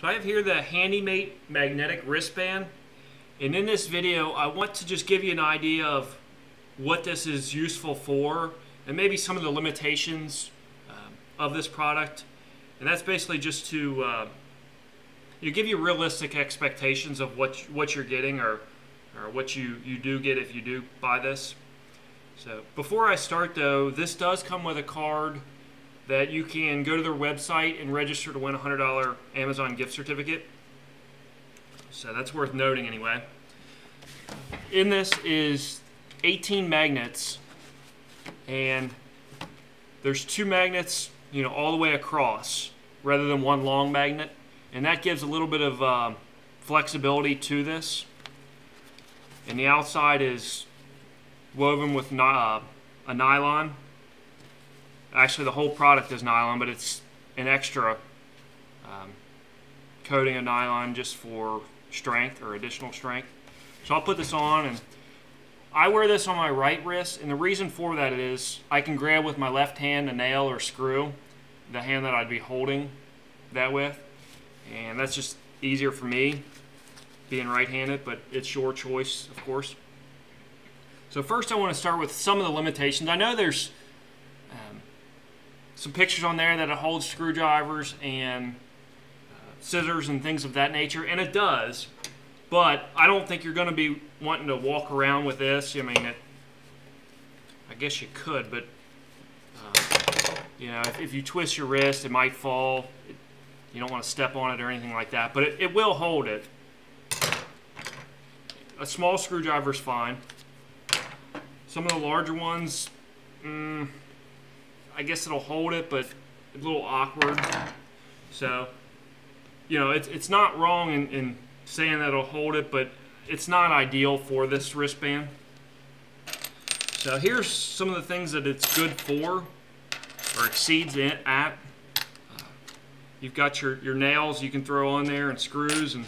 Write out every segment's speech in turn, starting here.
So I have here the HandyMate magnetic wristband. And in this video, I want to just give you an idea of what this is useful for and maybe some of the limitations um, of this product. And that's basically just to uh, you give you realistic expectations of what what you're getting or or what you, you do get if you do buy this. So before I start though, this does come with a card that you can go to their website and register to win a $100 Amazon gift certificate. So that's worth noting anyway. In this is 18 magnets and there's two magnets, you know, all the way across rather than one long magnet. And that gives a little bit of uh, flexibility to this. And the outside is woven with uh, a nylon Actually, the whole product is nylon, but it's an extra um, coating of nylon just for strength or additional strength. So I'll put this on and I wear this on my right wrist and the reason for that is I can grab with my left hand a nail or screw, the hand that I'd be holding that with, and that's just easier for me being right-handed, but it's your choice, of course. So first I want to start with some of the limitations. I know there's some pictures on there that it holds screwdrivers and uh, scissors and things of that nature, and it does. But I don't think you're going to be wanting to walk around with this. I mean, it, I guess you could, but uh, you know, if, if, you twist your wrist, it might fall. It, you don't want to step on it or anything like that, but it, it will hold it. A small screwdriver is fine. Some of the larger ones, mm, I guess it'll hold it, but a little awkward. So, you know, it's, it's not wrong in, in saying that it'll hold it, but it's not ideal for this wristband. So here's some of the things that it's good for, or exceeds it at. You've got your, your nails you can throw on there and screws, and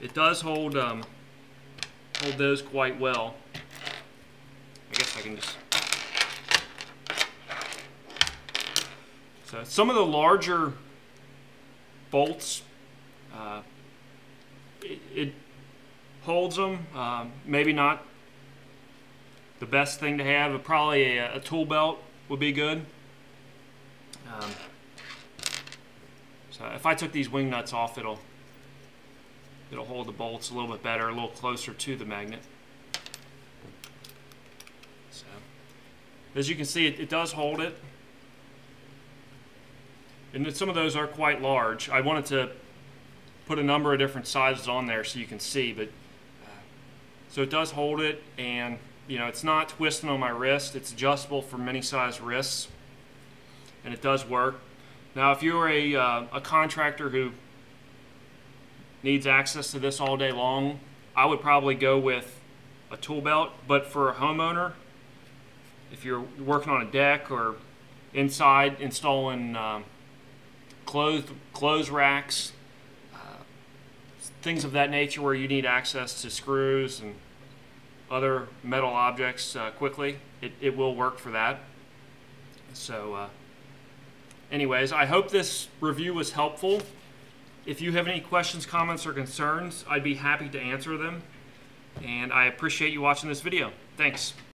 it does hold, um, hold those quite well. I guess I can just So some of the larger bolts, uh, it, it, holds them. Um, maybe not the best thing to have, probably a, a tool belt would be good. Um, so if I took these wing nuts off, it'll it'll hold the bolts a little bit better, a little closer to the magnet. So as you can see, it, it does hold it and some of those are quite large. I wanted to put a number of different sizes on there so you can see, but uh, so it does hold it, and you know it's not twisting on my wrist. It's adjustable for many size wrists, and it does work. Now, if you're a, uh, a contractor who needs access to this all day long, I would probably go with a tool belt. But for a homeowner, if you're working on a deck or inside installing um, clothes, clothes racks, uh, things of that nature where you need access to screws and other metal objects uh, quickly. It, it will work for that. So uh, anyways, I hope this review was helpful. If you have any questions, comments, or concerns, I'd be happy to answer them. And I appreciate you watching this video. Thanks.